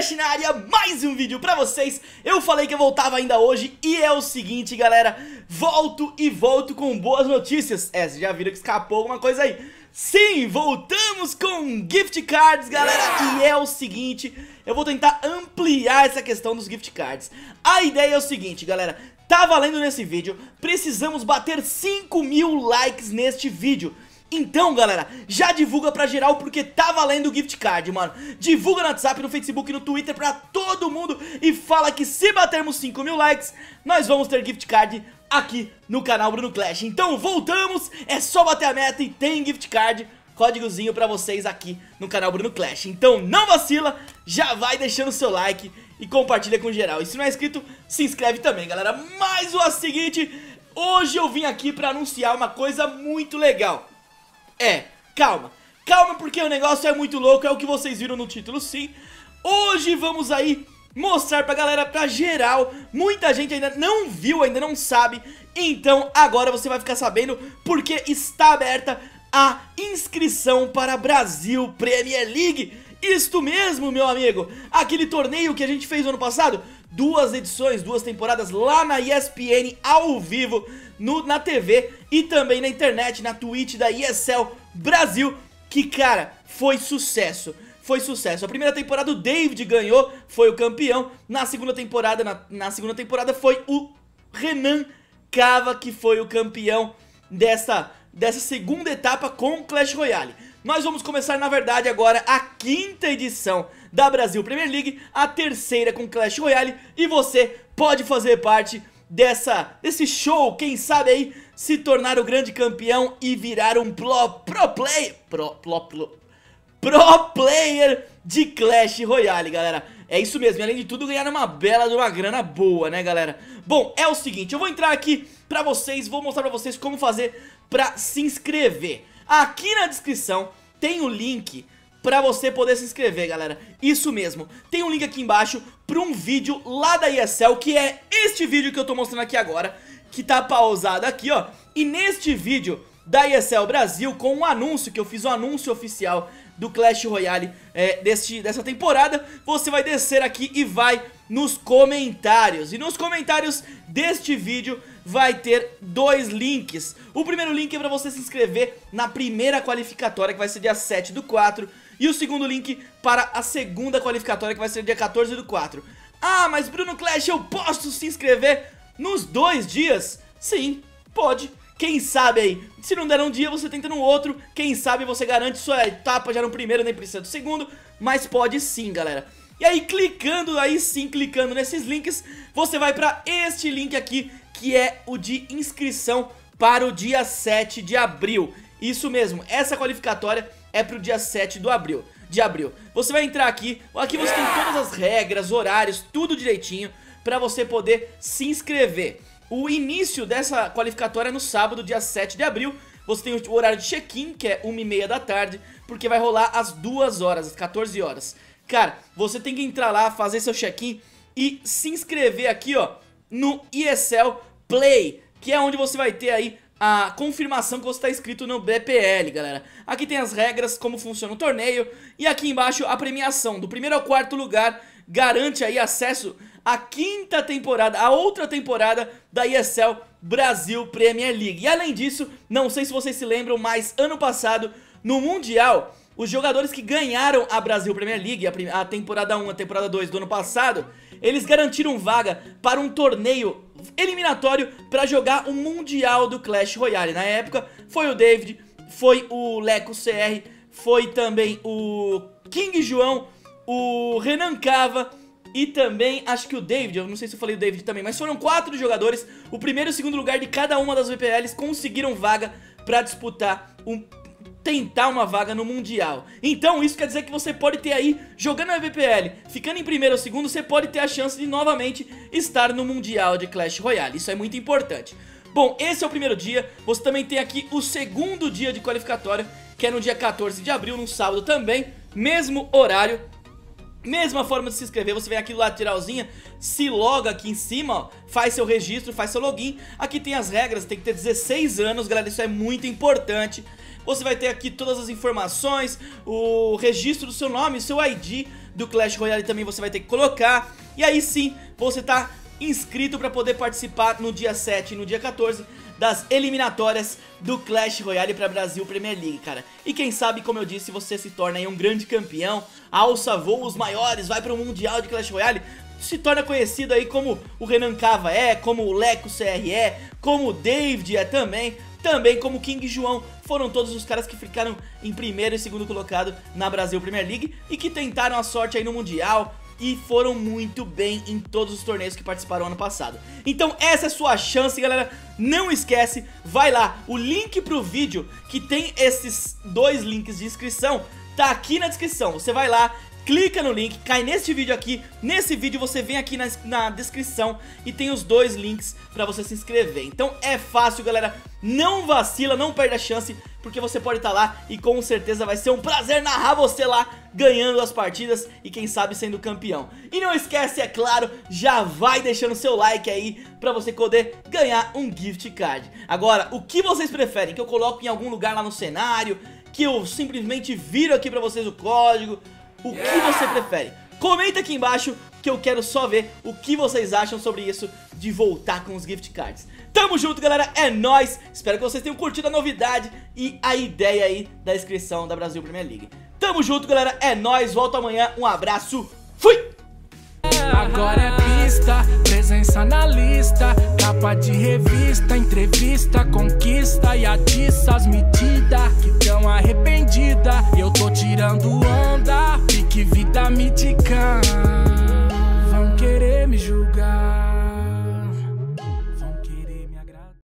Clash na área, mais um vídeo pra vocês. Eu falei que eu voltava ainda hoje e é o seguinte galera. Volto e volto com boas notícias. É, vocês já viram que escapou alguma coisa aí. Sim, voltamos com gift cards galera. E é o seguinte, eu vou tentar ampliar essa questão dos gift cards. A ideia é o seguinte galera. Tá valendo nesse vídeo, precisamos bater 5 mil likes neste vídeo então, galera, já divulga pra geral porque tá valendo o gift card, mano. Divulga no WhatsApp, no Facebook, no Twitter pra todo mundo e fala que se batermos 5 mil likes, nós vamos ter gift card aqui no canal Bruno Clash. Então, voltamos, é só bater a meta e tem gift card, códigozinho pra vocês aqui no canal Bruno Clash. Então, não vacila, já vai deixando seu like e compartilha com geral. E se não é inscrito, se inscreve também, galera. Mas o seguinte, hoje eu vim aqui pra anunciar uma coisa muito legal. É, calma, calma porque o negócio é muito louco, é o que vocês viram no título sim. Hoje vamos aí mostrar pra galera, pra geral. Muita gente ainda não viu, ainda não sabe. Então agora você vai ficar sabendo porque está aberta a inscrição para Brasil Premier League Isto mesmo, meu amigo Aquele torneio que a gente fez no ano passado Duas edições, duas temporadas lá na ESPN ao vivo no, na TV e também na internet, na Twitch da ESL Brasil, que, cara, foi sucesso. Foi sucesso. A primeira temporada o David ganhou, foi o campeão. Na segunda temporada, na, na segunda temporada foi o Renan Cava que foi o campeão dessa, dessa segunda etapa com Clash Royale. Nós vamos começar, na verdade, agora a quinta edição da Brasil Premier League, a terceira com Clash Royale, e você pode fazer parte dessa, desse show, quem sabe aí se tornar o grande campeão e virar um pro, pro player, pro, pro, pro, pro player de Clash Royale, galera. É isso mesmo, e além de tudo ganhar uma bela de uma grana boa, né, galera? Bom, é o seguinte, eu vou entrar aqui pra vocês, vou mostrar pra vocês como fazer pra se inscrever. Aqui na descrição tem o link pra você poder se inscrever, galera. Isso mesmo, tem um link aqui embaixo pra um vídeo lá da ESL, que é este vídeo que eu tô mostrando aqui agora, que tá pausado aqui, ó. E neste vídeo da ESL Brasil, com um anúncio, que eu fiz um anúncio oficial do Clash Royale é, deste, dessa temporada, você vai descer aqui e vai nos comentários. E nos comentários deste vídeo vai ter dois links. O primeiro link é para você se inscrever na primeira qualificatória, que vai ser dia 7 do 4. E o segundo link para a segunda qualificatória, que vai ser dia 14 do 4. Ah, mas Bruno Clash, eu posso se inscrever nos dois dias? Sim, pode. Quem sabe aí, se não der um dia, você tenta no outro. Quem sabe você garante sua etapa já no primeiro, nem precisa do segundo. Mas pode sim, galera. E aí, clicando, aí sim, clicando nesses links, você vai para este link aqui, que é o de inscrição para o dia 7 de abril. Isso mesmo, essa qualificatória é pro dia 7 do abril, de abril. Você vai entrar aqui, aqui você tem todas as regras, horários, tudo direitinho para você poder se inscrever. O início dessa qualificatória é no sábado, dia 7 de abril. Você tem o horário de check-in, que é 1h30 da tarde, porque vai rolar às 2 horas, às 14 horas. Cara, você tem que entrar lá, fazer seu check-in e se inscrever aqui, ó, no ESL Play, que é onde você vai ter aí a confirmação que você está inscrito no BPL, galera. Aqui tem as regras, como funciona o torneio e aqui embaixo a premiação do primeiro ao quarto lugar garante aí acesso à quinta temporada, a outra temporada da ESL Brasil Premier League. E além disso, não sei se vocês se lembram, mas ano passado no Mundial os jogadores que ganharam a Brasil Premier League, a, temporada 1, a temporada 2 do ano passado, eles garantiram vaga para um torneio eliminatório para jogar o Mundial do Clash Royale. Na época foi o David, foi o Leco CR, foi também o King João, o Renan Cava e também, acho que o David, eu não sei se eu falei o David também, mas foram quatro jogadores, o primeiro e o segundo lugar de cada uma das VPLs conseguiram vaga para disputar um tentar uma vaga no Mundial. Então isso quer dizer que você pode ter aí, jogando na VPL, ficando em primeiro ou segundo, você pode ter a chance de novamente estar no Mundial de Clash Royale. Isso é muito importante. Bom, esse é o primeiro dia, você também tem aqui o segundo dia de qualificatória, que é no dia 14 de abril, no sábado também, mesmo horário. Mesma forma de se inscrever, você vem aqui do lateralzinho, se loga aqui em cima, ó, faz seu registro, faz seu login. Aqui tem as regras, tem que ter 16 anos, galera, isso é muito importante. Você vai ter aqui todas as informações, o registro do seu nome, seu ID do Clash Royale também você vai ter que colocar. E aí sim, você tá inscrito para poder participar no dia 7 e no dia 14 das eliminatórias do Clash Royale para Brasil Premier League, cara. E quem sabe, como eu disse, você se torna aí um grande campeão, alça voos maiores, vai para o Mundial de Clash Royale, se torna conhecido aí como o Renan Cava é, como o Leco CR é, como o David é também, também como o King João, foram todos os caras que ficaram em primeiro e segundo colocado na Brasil Premier League e que tentaram a sorte aí no Mundial, e foram muito bem em todos os torneios que participaram ano passado. Então essa é a sua chance, galera. Não esquece, vai lá, o link pro vídeo que tem esses dois links de inscrição tá aqui na descrição. Você vai lá, clica no link, cai nesse vídeo aqui, nesse vídeo você vem aqui na, na descrição e tem os dois links pra você se inscrever. Então é fácil, galera, não vacila, não perde a chance, porque você pode estar tá lá e com certeza vai ser um prazer narrar você lá, ganhando as partidas e quem sabe sendo campeão. E não esquece, é claro, já vai deixando seu like aí pra você poder ganhar um gift card. Agora, o que vocês preferem? Que eu coloque em algum lugar lá no cenário? Que eu simplesmente viro aqui pra vocês o código? O que você prefere? Comenta aqui embaixo que eu quero só ver o que vocês acham sobre isso de voltar com os gift cards. Tamo junto, galera, é nóis! Espero que vocês tenham curtido a novidade e a ideia aí da inscrição da Brasil Premier League. Tamo junto, galera, é nóis, volto amanhã, um abraço, fui! Agora é pista, presença na lista Capa de revista, entrevista, conquista E atiça as medidas que tão arrependida. Eu tô tirando onda, pique vida mítica Vão querer me julgar